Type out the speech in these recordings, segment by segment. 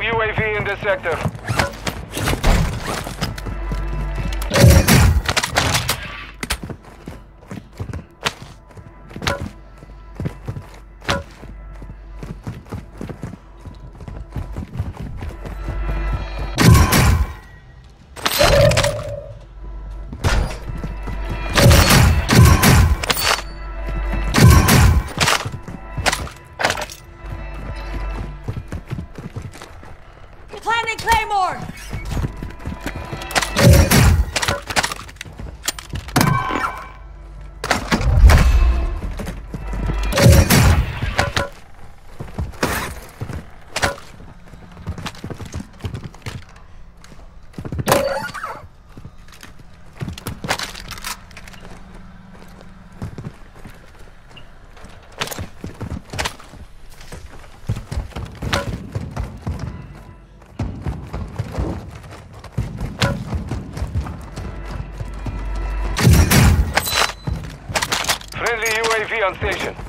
UAV in this sector. Planting Claymore! UAV on station.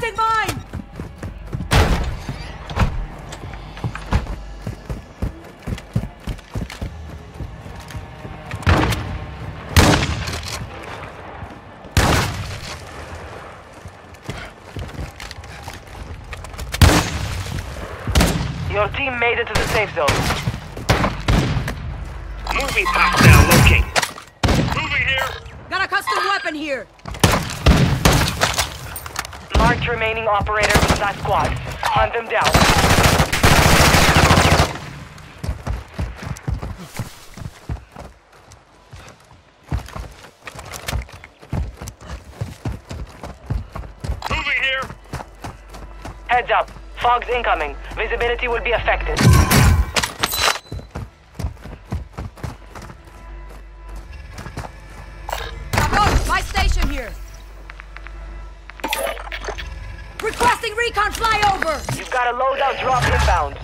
Planting mine! Your team made it to the safe zone. Moving hostile locate. Moving here. Got a custom weapon here! Remaining operators from that squad. Hunt them down. Moving here. Heads up. Fog's incoming. Visibility will be affected. Flyover! You've got a loadout drop inbound.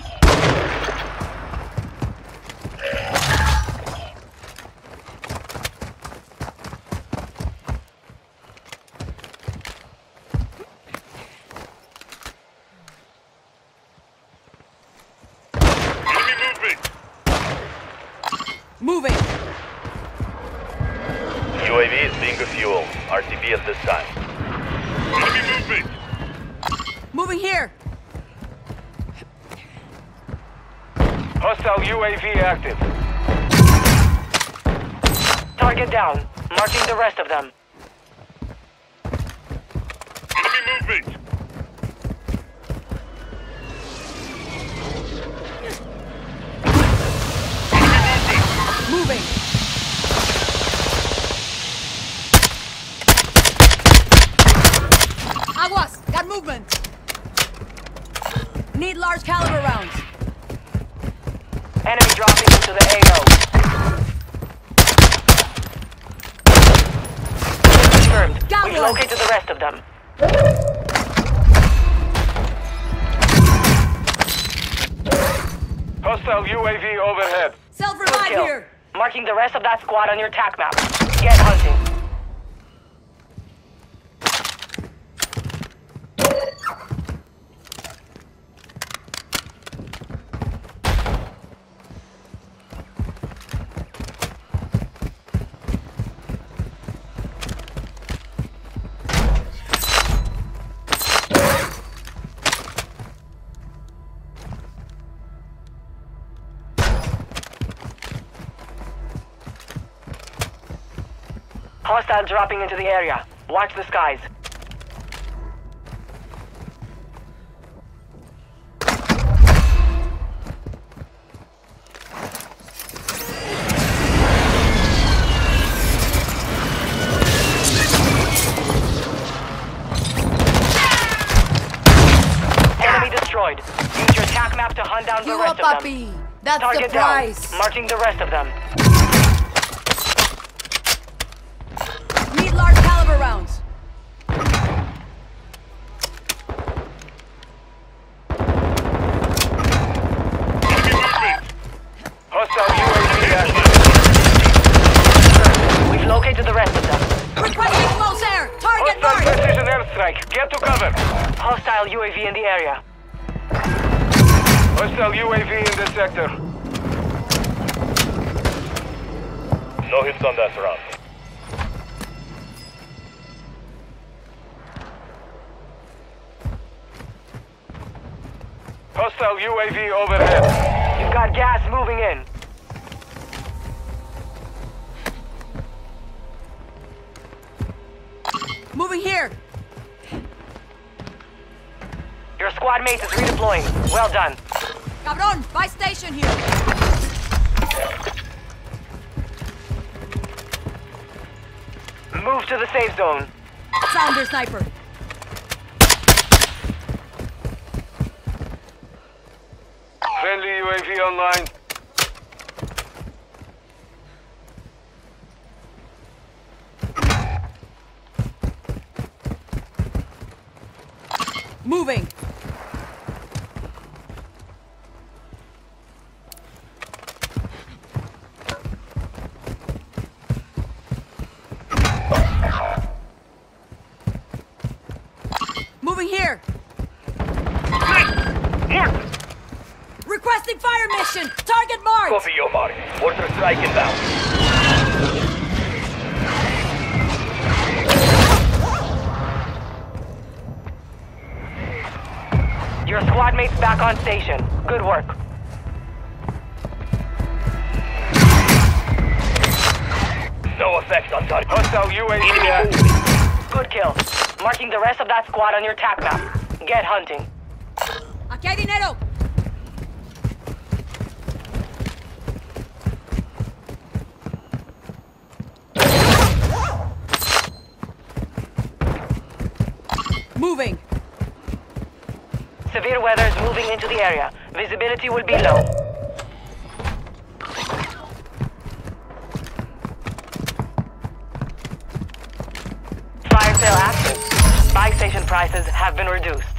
Enemy movement. Moving! UAV is being refueled. RTB at this time. Enemy movement. Moving here! Hostile UAV active. Target down. Marking the rest of them. Enemy movement. Moving! Aguas! Got movement! Need large caliber rounds. Enemy dropping into the AO. Confirmed. Got We've one. located the rest of them. Hostile UAV overhead. Self-revive here! Marking the rest of that squad on your TAC map. Get hunting. Hostile dropping into the area. Watch the skies. Enemy destroyed. Use your attack map to hunt down the You rest of them. puppy. That's the Target price. down. Marking the rest of them. Need large caliber rounds. Enemy movement. Hostile UAV active. We've located the rest of them. Requesting close air. Target Hostile marked. precision airstrike. Get to cover. Hostile UAV in the area. Hostile UAV in the sector. No hits on that round. Hostile UAV overhead. You've got gas moving in. Moving here. Your squad mate is redeploying. Well done. Cabron, buy station here. Move to the safe zone. Sounder sniper. UAV online. Moving. Moving here. Mark! Requesting fire mission. Target marked. Copy your mark. Mortar strike inbound. Your squad mate's back on station. Good work. No effect on target. Hostile UAV active. Good kill. Marking the rest of that squad on your attack map. Get hunting. Aquí hay dinero. Moving. Severe weather is moving into the area. Visibility will be low. Fire sale active. Buy station prices have been reduced.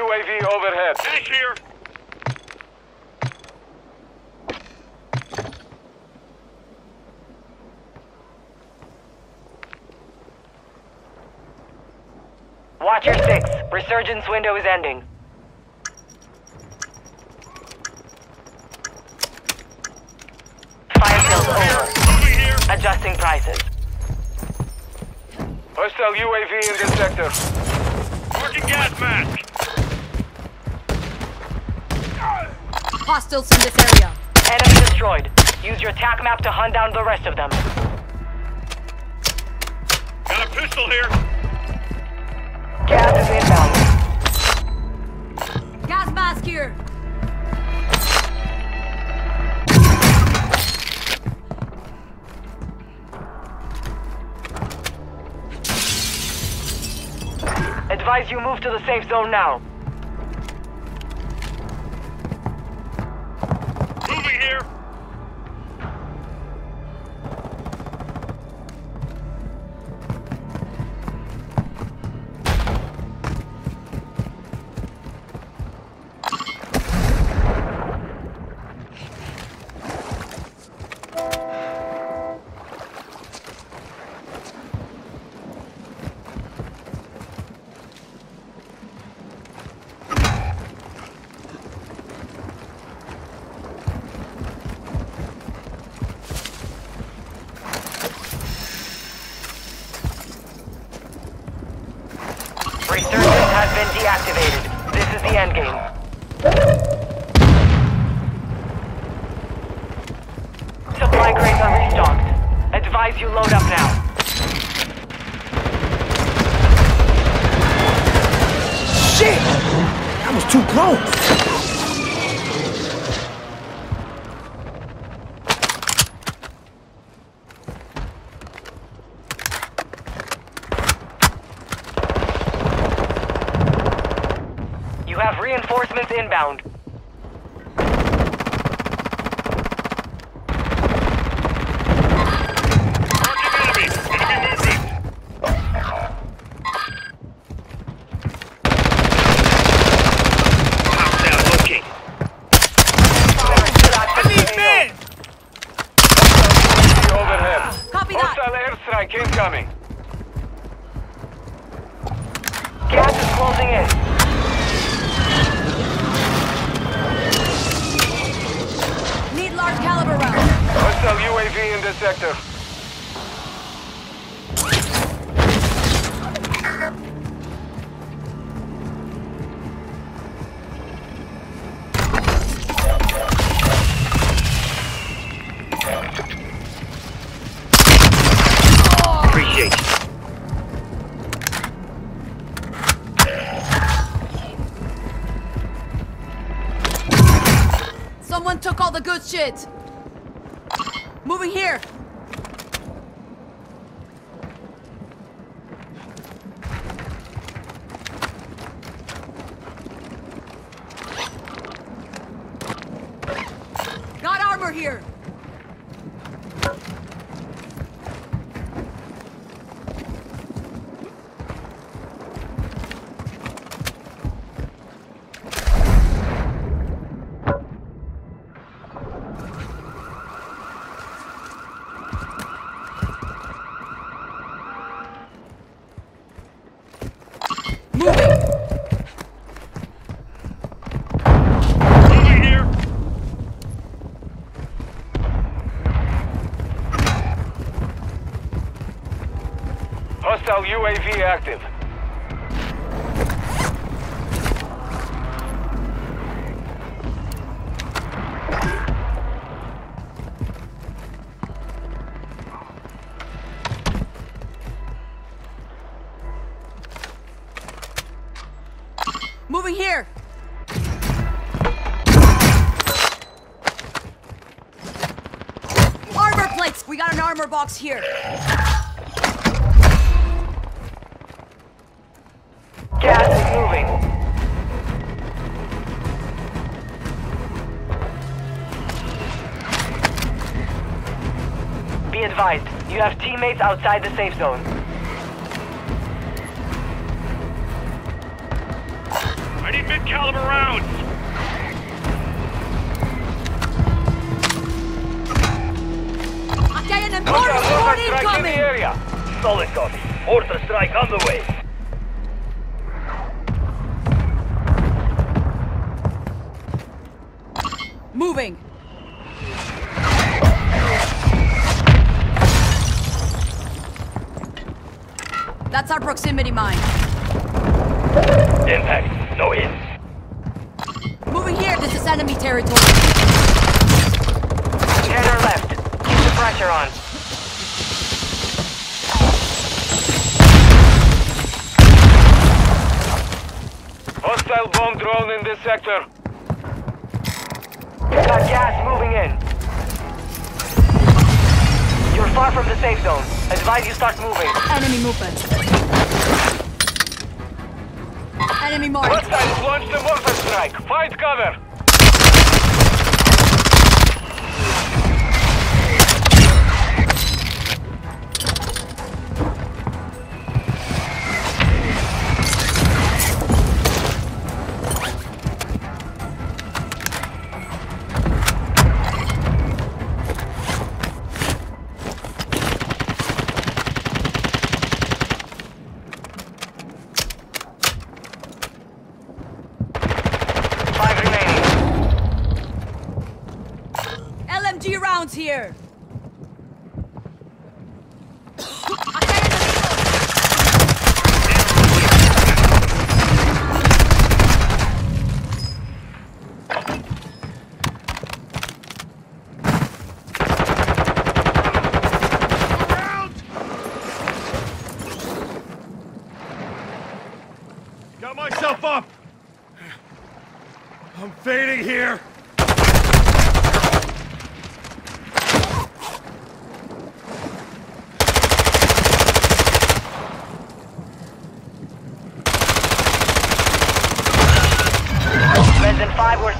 UAV overhead. Cash here. Watch your six. Resurgence window is ending. Fire sales over. Adjusting prices. Hostile UAV in the sector. Marking gas mask. Hostiles in this area. Enemy destroyed. Use your attack map to hunt down the rest of them. Got a pistol here. Gas is inbound. Gas mask here. Advise you move to the safe zone now. The end game. Supply crates are restocked. Advise you load up now. Shit! That was too close. You have reinforcements inbound. Marking enemy. Enemy movement. Hostile located. I need men! UAV overhead. Copy that. Hostile airstrike incoming. Gas is closing in. Hostile UAV in the sector. Appreciate. Someone took all the good shit. Moving here. Got armor here. Moving. Moving here. Hostile UAV active. Moving here. Armor plates. We got an armor box here. Advised, you have teammates outside the safe zone. I need mid-caliber rounds. Okay, an Hostile important mortar squad strike in the area. Solid copy. Mortar strike on the way. Moving. That's our proximity mine. Impact. No hit. Moving here. This is enemy territory. Tanner left. Keep the pressure on. Hostile bomb drone in this sector. You got gas moving in. You're far from the safe zone. Advise you start moving. Enemy movement. Enemy marked. Hostiles launched a mortar strike. Find cover.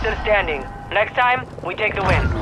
Still standing. Next time, we take the win.